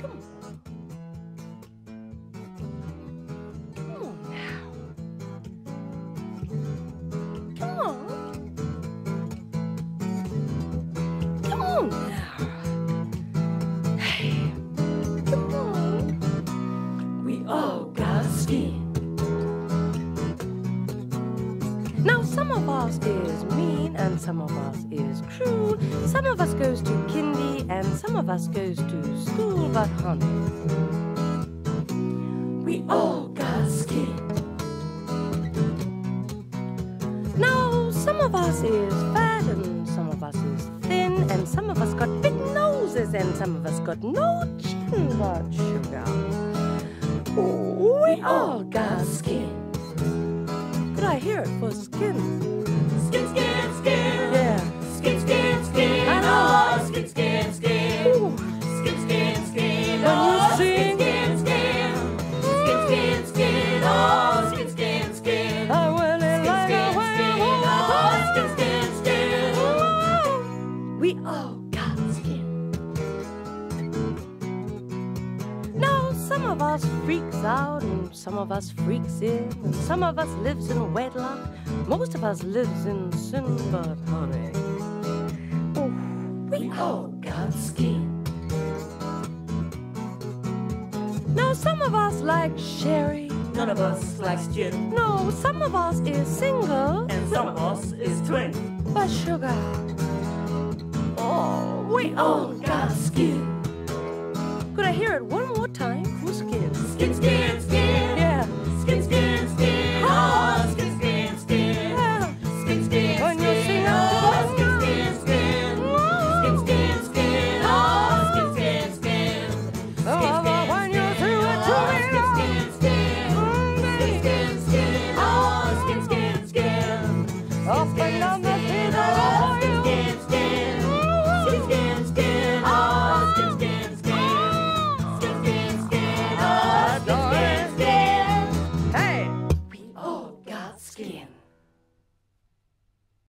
Come on. Come on now. Come on. Come on now. Come on. We all got skin. Now some of us is mean and some of us is cruel. Some of us goes to kindy some of us goes to school. But honey, we all got skin. Now, some of us is fat and some of us is thin and some of us got big noses and some of us got no chin but sugar. We all got skin. Could I hear it for skin? We all got skin. Now, some of us freaks out and some of us freaks in, and some of us lives in a wedlock. Most of us lives in sin, but honey, oh, we all got skin. Now, some of us like sherry. None of us likes gin, No, some of us is single. and some of us is twin. But sugar, we all got skin. Could I hear it one more time skin? Skin, skin, skin.